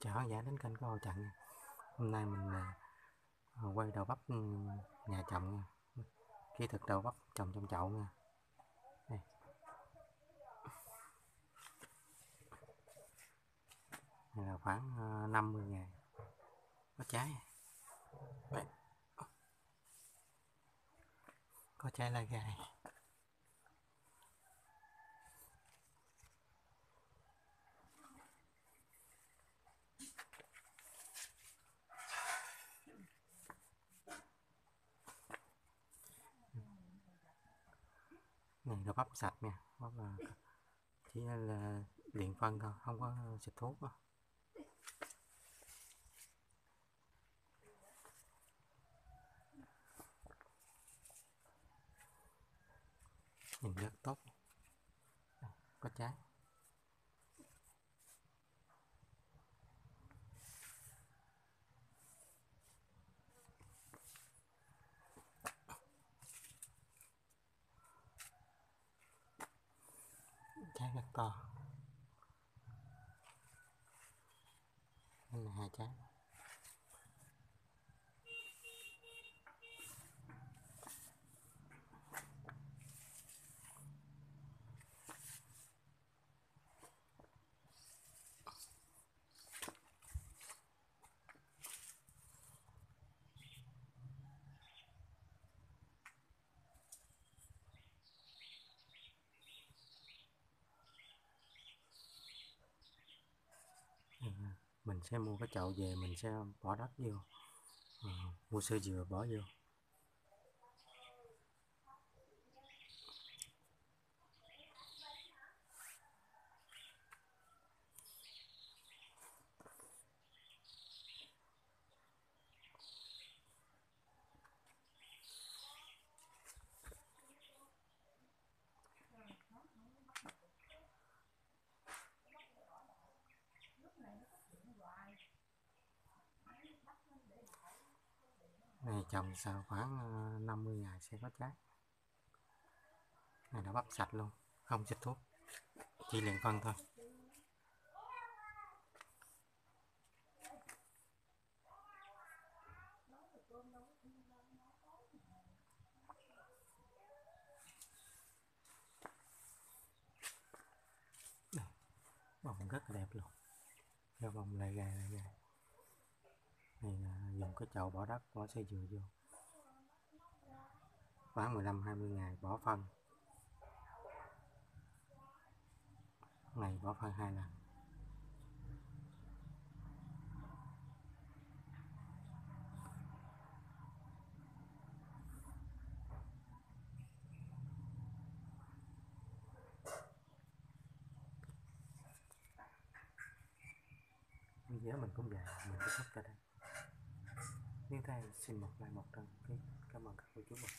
Chào khán giả đến kênh của Hồ Trận. Hôm nay mình à, à, quay đầu bắp ừ, nhà trồng nha. Kỹ thuật đầu bắp trồng trong chậu nha. Đây. Này là khoảng à, 50 ngày có trái. Đây. Có trái là gai. Này là bắp sạch nha bắp là chỉ là điện phân thôi, không có xịt thuốc đâu. nhìn rất tốt có trái trái rất to đây là hai trái mình sẽ mua cái chậu về mình sẽ bỏ đất vô. À, mua sơ dừa bỏ vô. Này trồng sau khoảng ờ, 50 ngày sẽ có trái này đã bắp sạch luôn, không xịt thuốc, chỉ liền phân thôi. Bông rất đẹp luôn ra bông lại gài lại gài này là dùng cái chậu bỏ đất, bỏ xây dừa vô. Khoảng 15 20 ngày bỏ phân. Ngày bỏ phân hai lần. Video mình cũng vậy, mình kết thúc ra đây nếu thầy xin một lại một lần. Cảm ơn các cô chú. mình